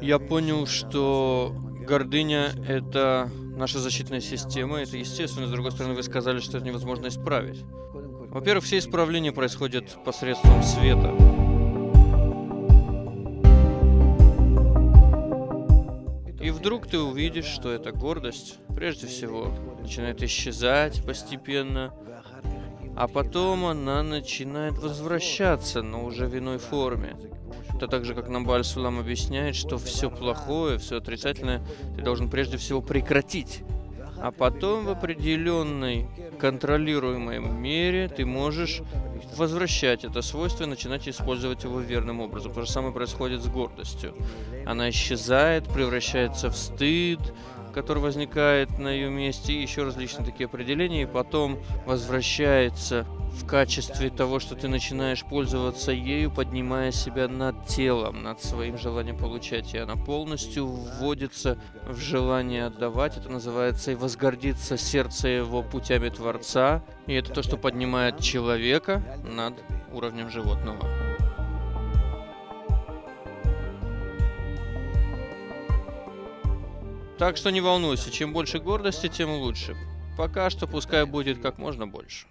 Я понял, что гордыня — это наша защитная система, это естественно. С другой стороны, вы сказали, что это невозможно исправить. Во-первых, все исправления происходят посредством света. И вдруг ты увидишь, что эта гордость, прежде всего, начинает исчезать постепенно, а потом она начинает возвращаться, но уже в иной форме. Это так же, как нам Бальсулам объясняет, что все плохое, все отрицательное ты должен прежде всего прекратить. А потом в определенной контролируемой мере ты можешь возвращать это свойство и начинать использовать его верным образом. То же самое происходит с гордостью. Она исчезает, превращается в стыд, который возникает на ее месте, и еще различные такие определения, и потом возвращается в качестве того, что ты начинаешь пользоваться ею, поднимая себя над телом, над своим желанием получать, и она полностью вводится в желание отдавать. Это называется и возгордиться сердце его путями Творца, и это то, что поднимает человека над уровнем животного. Так что не волнуйся, чем больше гордости, тем лучше. Пока что пускай будет как можно больше.